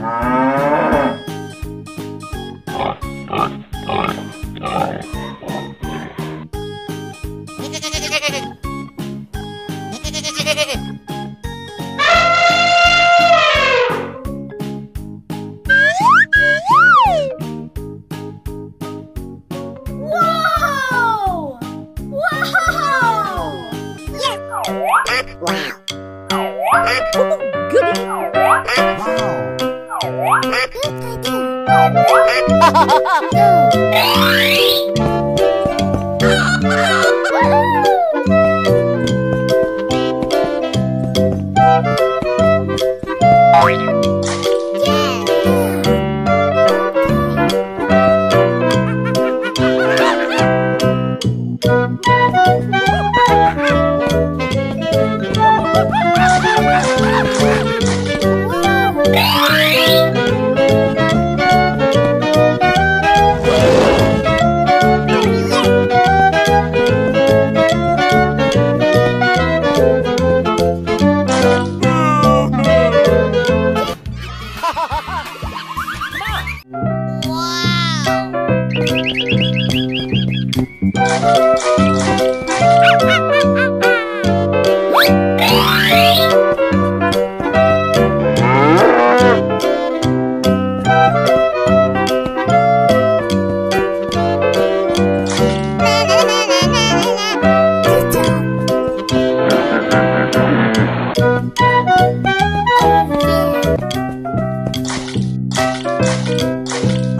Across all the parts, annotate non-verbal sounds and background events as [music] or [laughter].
Wow. Wow. Go! [laughs] [laughs] 来来来来来来，起床！哦耶！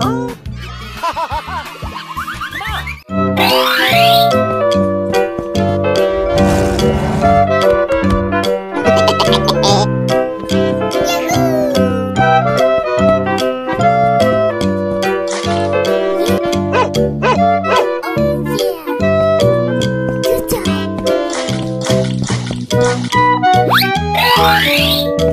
哦，哈哈哈哈！Bye.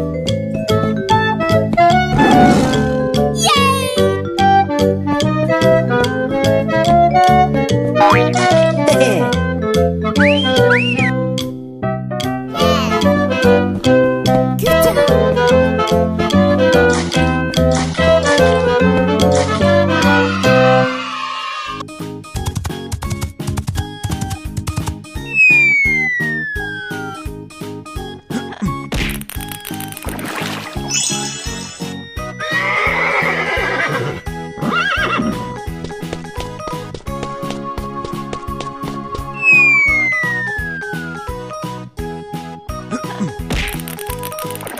Hehehehe